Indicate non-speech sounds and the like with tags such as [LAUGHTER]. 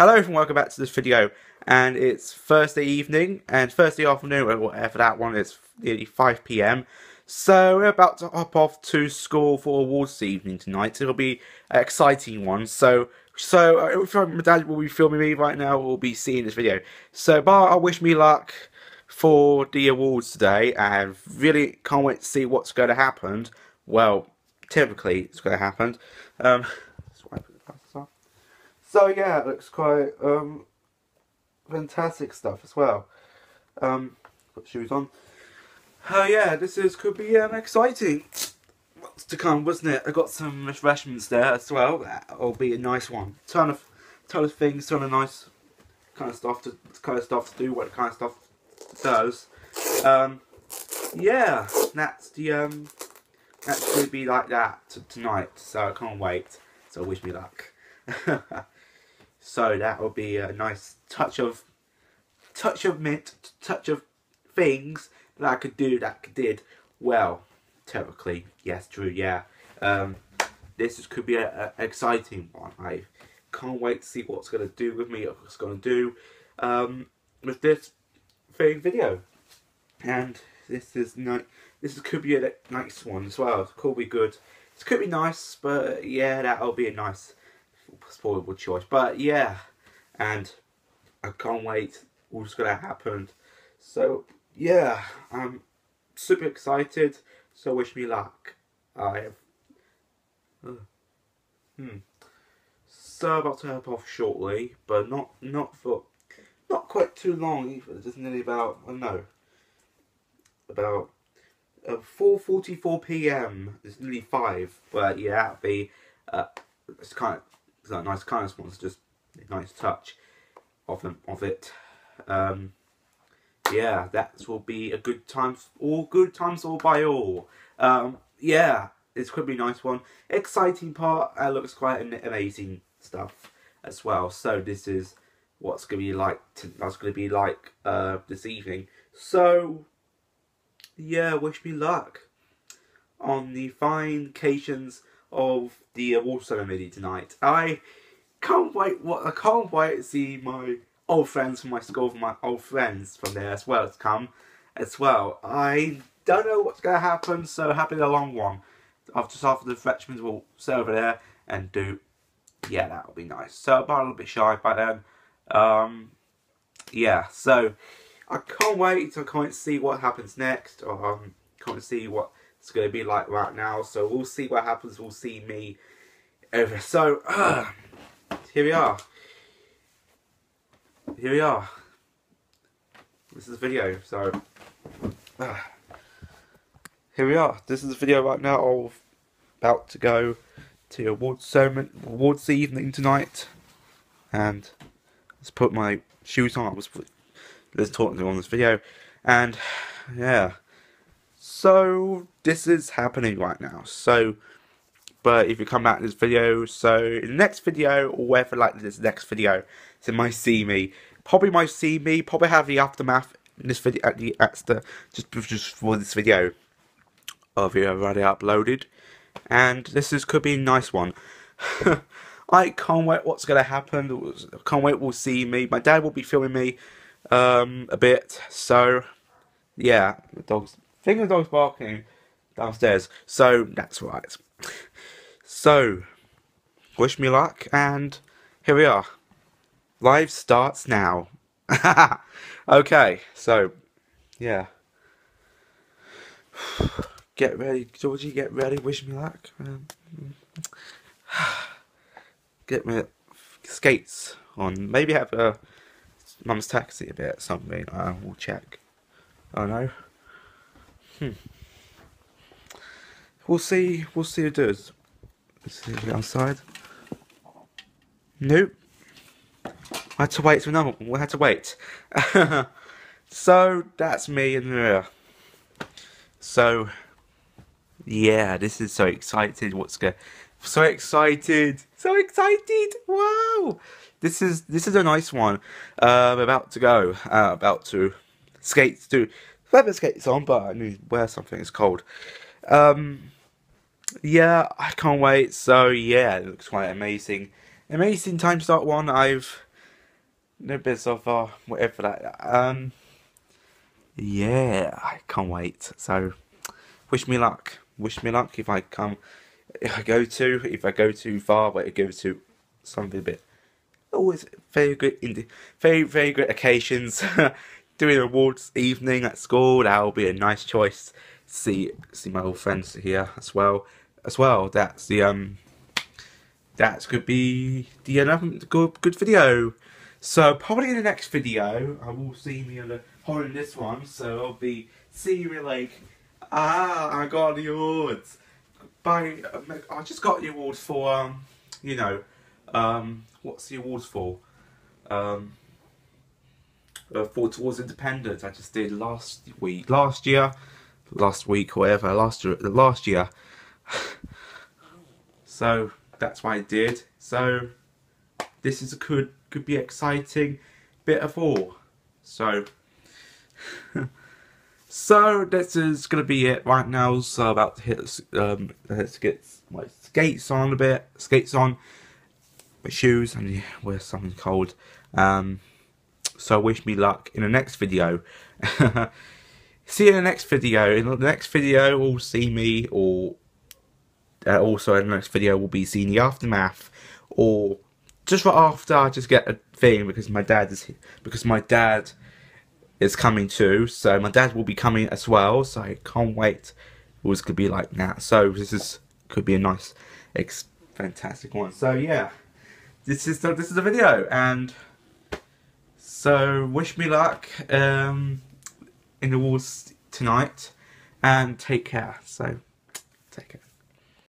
Hello and welcome back to this video. And it's Thursday evening and Thursday afternoon or whatever that one is nearly 5pm so we're about to hop off to school for awards evening tonight. It'll be an exciting one. So so uh, if my dad will be filming me right now we'll be seeing this video. So but I wish me luck for the awards today and really can't wait to see what's going to happen. Well typically it's going to happen. Um, [LAUGHS] so yeah, it looks quite um, fantastic stuff as well. Um, put shoes on. Oh yeah, this is could be um, exciting. What's to come, wasn't it? I got some refreshments there as well. That'll be a nice one. Ton of, ton of things, ton of nice kind of stuff to kind of stuff to do. What kind of stuff does. Um, yeah, that's the um, that should be like that tonight. So I can't wait. So wish me luck. [LAUGHS] So that will be a nice touch of touch of mint, touch of things that I could do that did well. Technically, yes, true, yeah. Um, this could be an exciting one. I can't wait to see what's going to do with me, what's going to do um, with this thing video. And this is nice. This could be a nice one as well. It could be good. It could be nice, but yeah, that'll be a nice spoilable choice. But yeah, and I can't wait what's going to happen. So yeah, I'm super excited. So wish me luck. I have. Uh, hmm. So about to hop off shortly, but not not for not quite too long either. Just nearly about I know about uh, 4:44 p.m. It's nearly five, but yeah, be uh, it's kind of that nice kindness one. It's just a nice touch of them of it. Um, yeah, that will be a good time. All good times, all by all. Um, yeah, it's could be a nice one. Exciting part. Uh, looks quite amazing stuff as well. So this is what's going to be like. To, that's going to be like uh, this evening. So yeah, wish me luck on the fine occasions of the award ceremony tonight. I can't wait. What I can't wait to see my old friends from my school, from my old friends from there as well to come as well. I don't know what's going to happen, so happy the long one. After after the freshmen will sit over there and do. Yeah, that'll be nice. So I'm a little bit shy by then. Um, yeah, so I can't wait. I can't see what happens next. Um, can't see what it's going to be like right now. So we'll see what happens. We'll see me over. So uh, here we are. Here we are. This is the video. So uh, here we are. This is the video right now of about to go to awards ceremony, awards evening tonight, and let's put my shoes on. I was let's talk to on this video, and yeah. So this is happening right now. So, but if you come back to this video, so in the next video or whatever like this next video, so might see me. Probably might see me. Probably have the aftermath in this video at the at the just just for this video of you already uploaded, and this is could be a nice one. [LAUGHS] I can't wait what's going to happen. Can't wait we'll see me. My dad will be filming me um, a bit. So, yeah, the dog's Think the dog's barking downstairs. So that's right. So, wish me luck, and here we are. Live starts now. [LAUGHS] okay, so, yeah. Get ready, Georgie, get ready, wish me luck. Um, [SIGHS] get my skates on. Maybe have a mum's taxi a bit, something. I will check. I know. Hmm. We'll see. We'll see who does. Let's see the outside. Nope. I had to wait for another. We had to wait. [LAUGHS] so that's me in there. So yeah, this is so excited. What's going? So excited! So excited! Wow! This is this is a nice one. Uh, I'm about to go. Uh, about to skate to Leather skates on, but I need to wear something. It's cold. Um, yeah, I can't wait. So yeah, it looks quite amazing. Amazing time start one. I've no bits of uh, whatever that. Um, yeah, I can't wait. So, wish me luck. Wish me luck if I come, if I go to, if I go too far, but it goes to something a bit. Always very good, in very very good occasions. [LAUGHS] Doing awards evening at school, that'll be a nice choice. See see my old friends here as well. As well, that's the um. That could be the another good good video. So probably in the next video, I will see me on the holding this one. So I'll be seeing me like, ah, I got the awards. By I just got the awards for um, you know, um, what's the awards for? Um, uh, for towards independence. I just did last week, last year, last week, or whatever, last year, last year. [SIGHS] so that's what I did. So this is a could could be exciting bit of all. So [LAUGHS] so this is gonna be it right now. So about to hit um let's get my skates on a bit, skates on, my shoes, and yeah, wear something cold. Um so wish me luck in the next video. [LAUGHS] see you in the next video. In the next video, we'll see me, or uh, also in the next video, we'll be seeing the aftermath, or just right after I just get a thing because my dad is because my dad is coming too. So my dad will be coming as well. So I can't wait. It was gonna be like that. So this is could be a nice, fantastic one. So yeah, this is the, this is the video, and so wish me luck um, in the wars tonight, and take care. So take care.